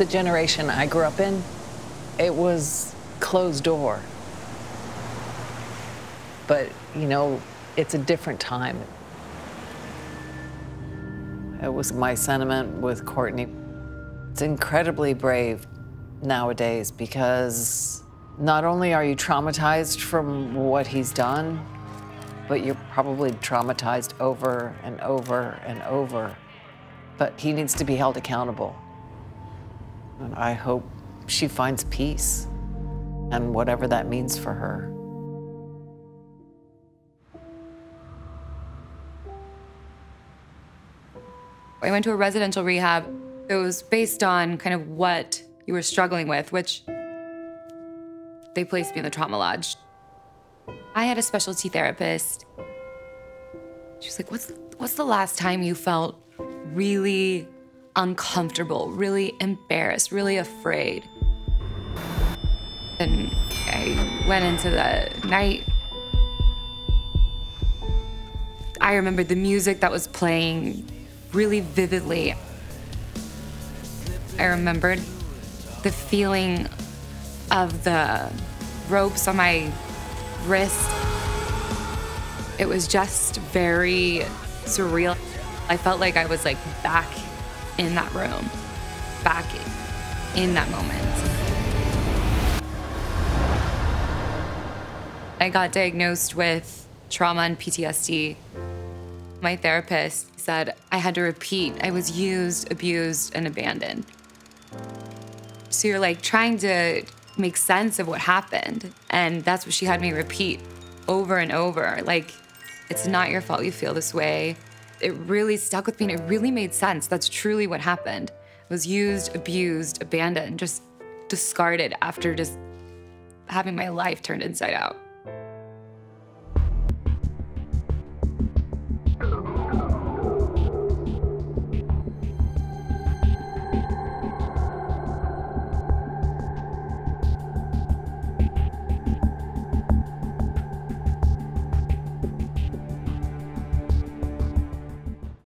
The generation I grew up in, it was closed door. But, you know, it's a different time. It was my sentiment with Courtney. It's incredibly brave nowadays because not only are you traumatized from what he's done, but you're probably traumatized over and over and over. But he needs to be held accountable. And I hope she finds peace and whatever that means for her. I went to a residential rehab. It was based on kind of what you were struggling with, which they placed me in the trauma lodge. I had a specialty therapist. She was like, what's, what's the last time you felt really uncomfortable, really embarrassed, really afraid? And I went into the night. I remember the music that was playing really vividly. I remembered the feeling of the ropes on my wrist. It was just very surreal. I felt like I was like back in that room, back in that moment. I got diagnosed with trauma and PTSD. My therapist said I had to repeat I was used, abused, and abandoned. So you're like trying to make sense of what happened. And that's what she had me repeat over and over. Like, it's not your fault you feel this way. It really stuck with me and it really made sense. That's truly what happened. I was used, abused, abandoned, just discarded after just having my life turned inside out.